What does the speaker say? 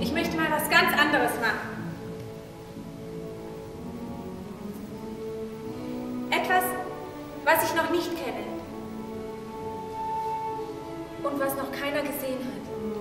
Ich möchte mal was ganz anderes machen. Etwas, was ich noch nicht kenne. Und was noch keiner gesehen hat.